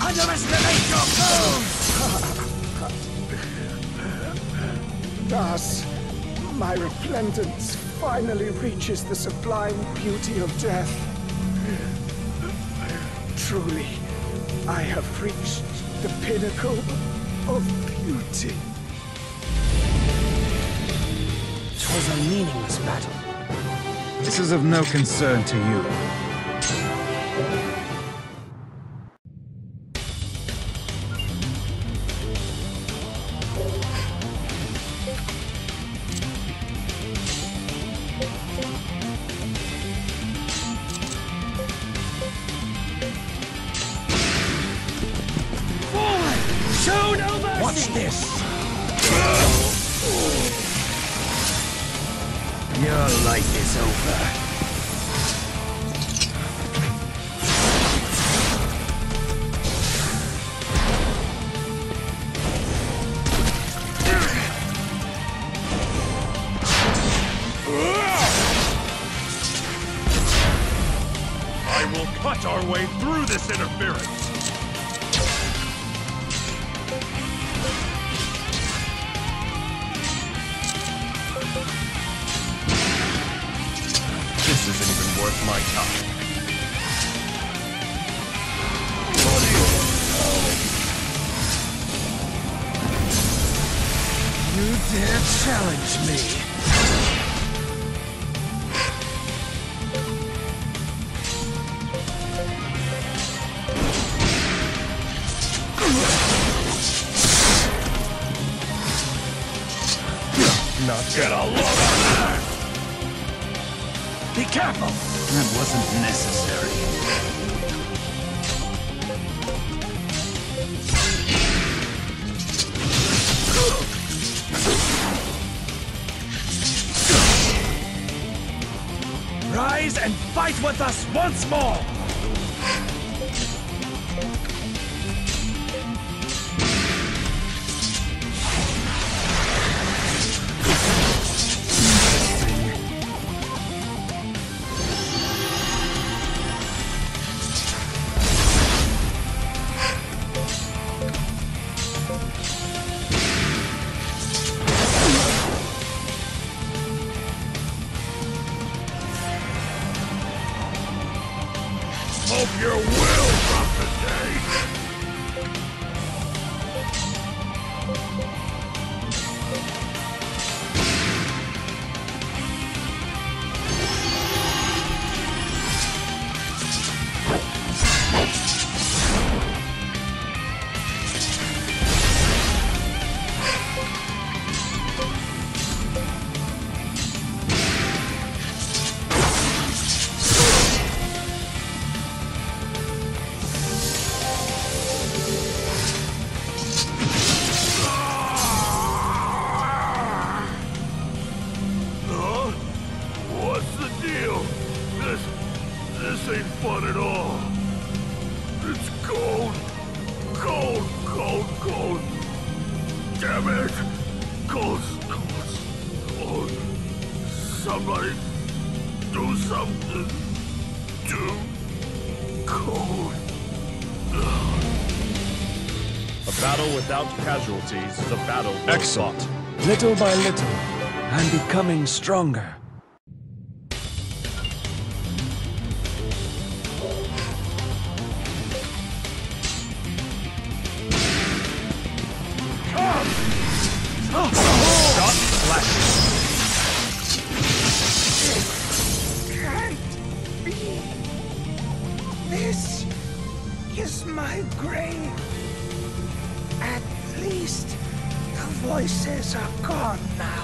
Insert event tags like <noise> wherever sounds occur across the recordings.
Underestimate! Thus, my resplendence finally reaches the sublime beauty of death. Truly, I have reached the pinnacle of beauty. Twas a meaningless battle. This is of no concern to you. Interference. Get a load on that! Be careful! That wasn't necessary. Rise and fight with us once more! This ain't fun at all. It's cold. Cold, cold, cold. Damn it! Cold, cold, cold. Somebody do something. Do cold. A battle without casualties is a battle well Excellent. fought. Little by little, I'm becoming stronger. Shot flash. Can't. This is my grave. At least the voices are gone now.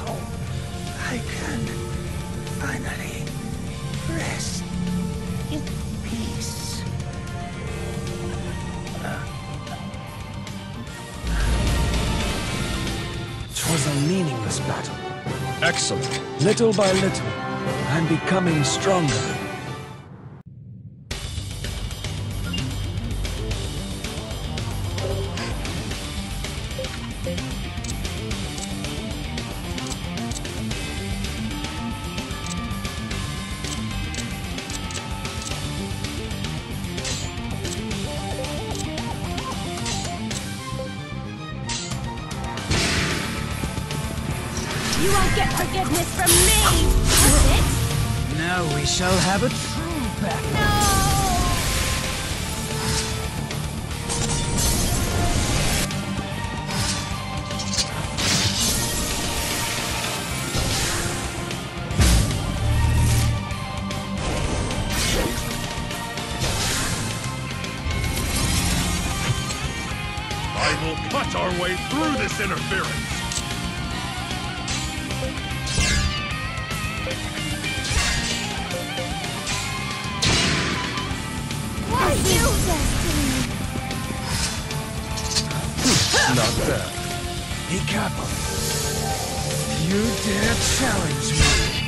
Little by little, I'm becoming stronger. Interference. Why you? Not that. Be careful. You dare challenge me.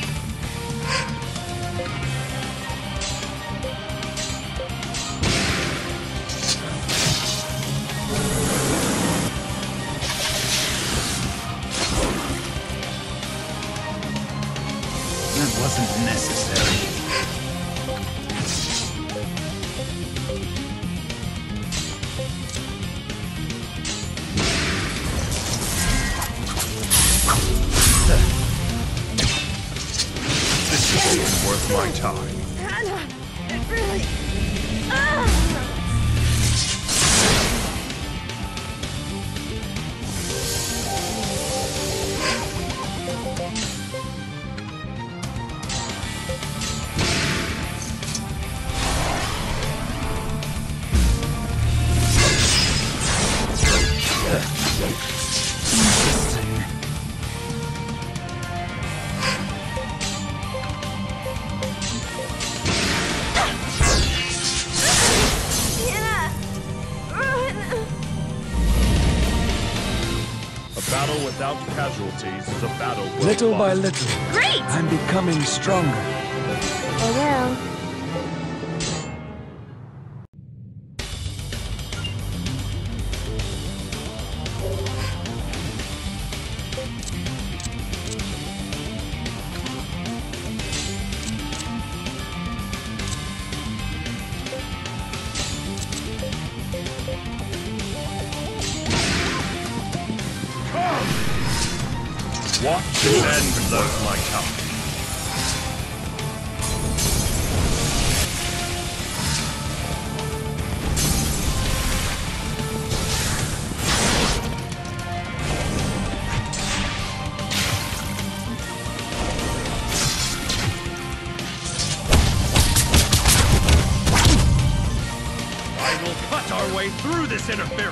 battle without casualties is a battle Little by little, Great! I'm becoming stronger. I will. this interference.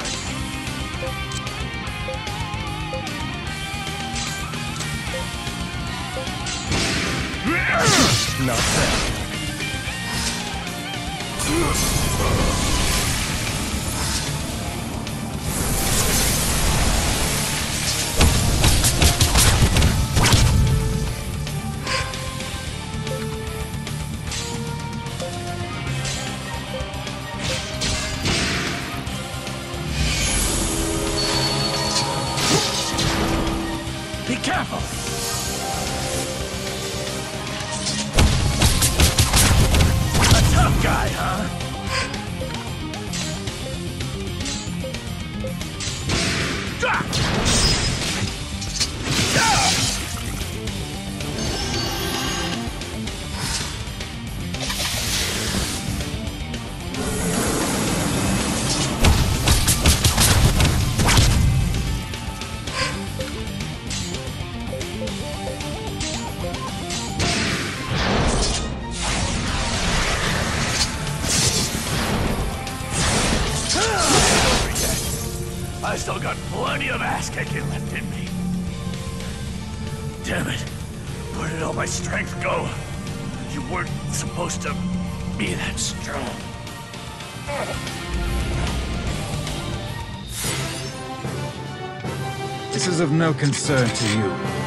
this is of no concern to you.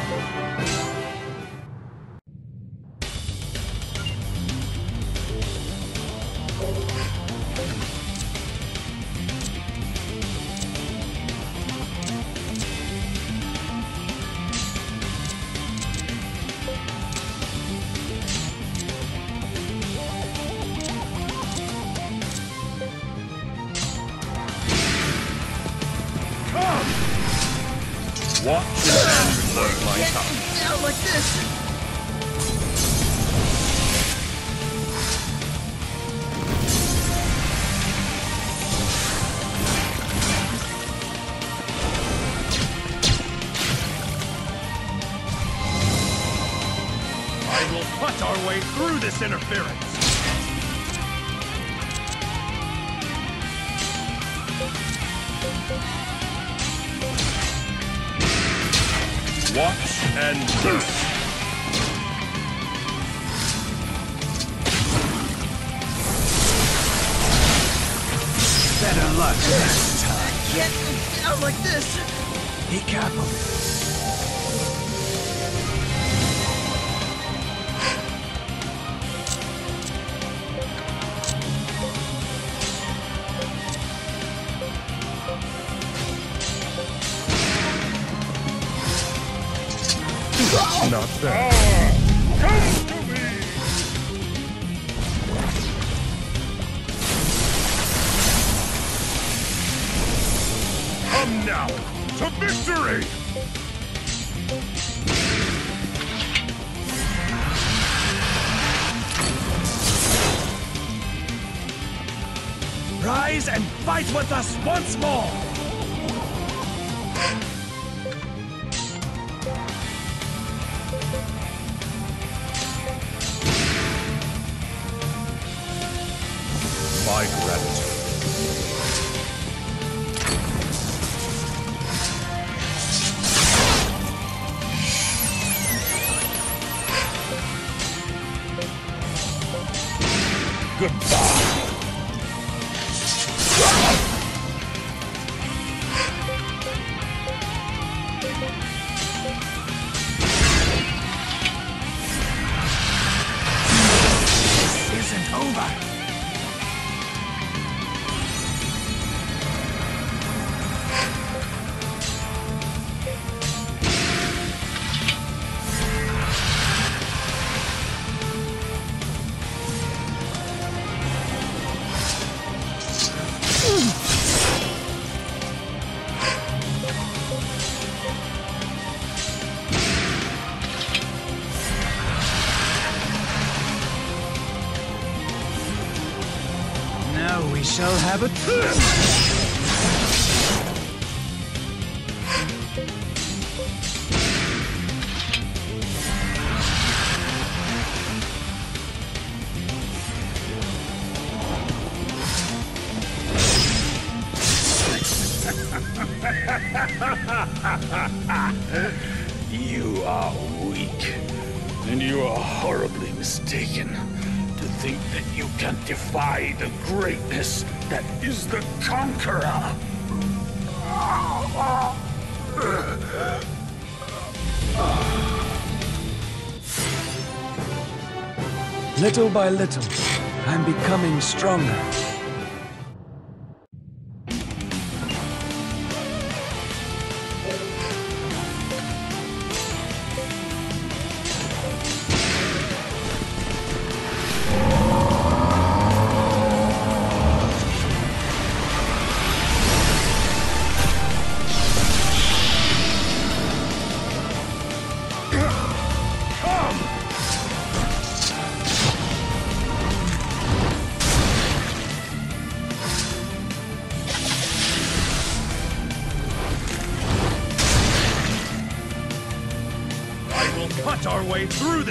Learn my down like this! I will cut our way through this interference. Watch and learn. Better luck next time. I can't down like this! Be careful. Not that. Come to me! Come now to victory! Rise and fight with us once more! My gratitude. Goodbye. Shall have a truce. <laughs> You are weak, and you are horribly mistaken to think that you can defy the greatness that is the Conqueror. Little by little, I'm becoming stronger.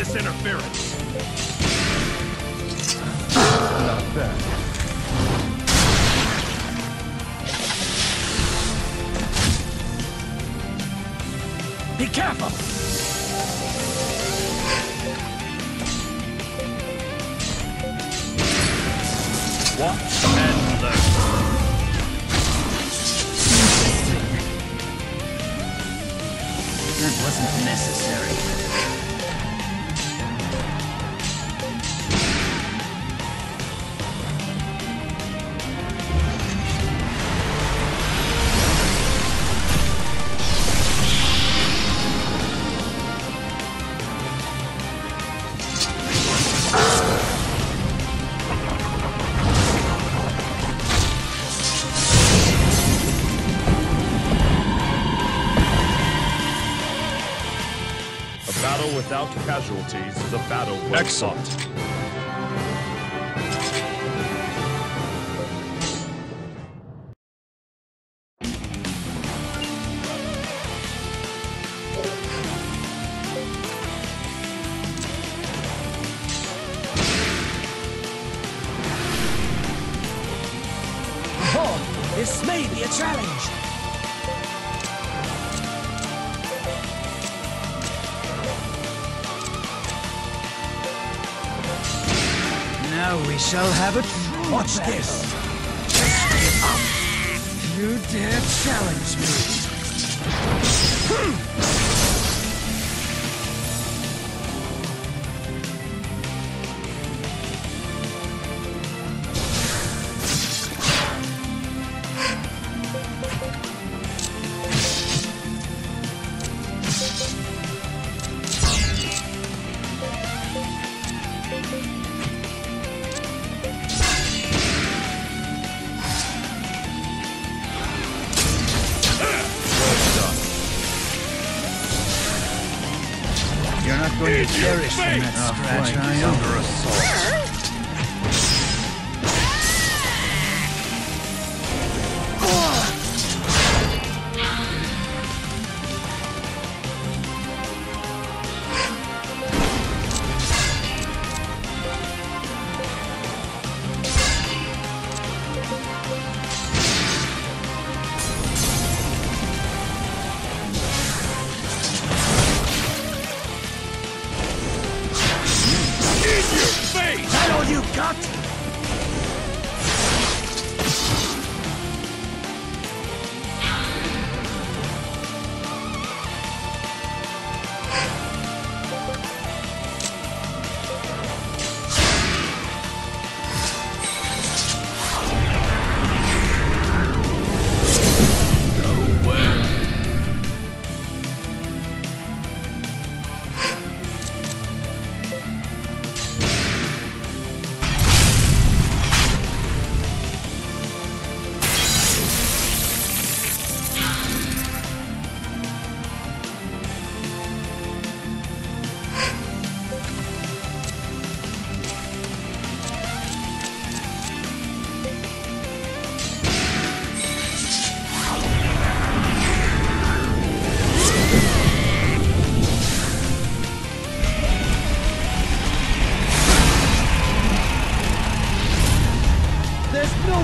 This interference. Not bad. Be careful! Watch and learn. That wasn't necessary. Without casualties is a battle well Excellent. fought. This may be a challenge. Now we shall have a true Watch battle. this. You dare challenge me? Hmm. You're not going In to your face! scratch? Under assault.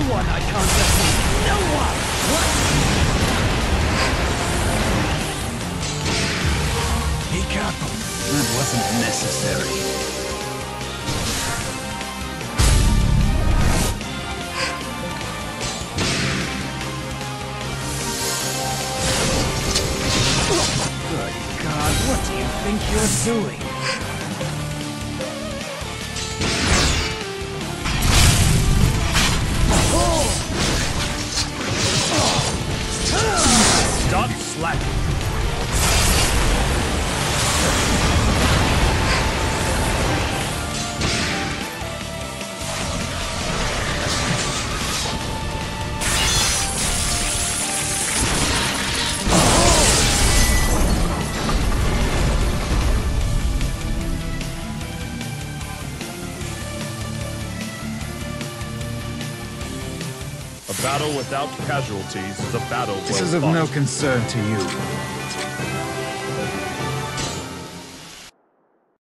One I can't defeat. No one. What? Be careful. That wasn't necessary. Good God, what do you think you're doing? Stop without casualties is a battle This is of no concern to you.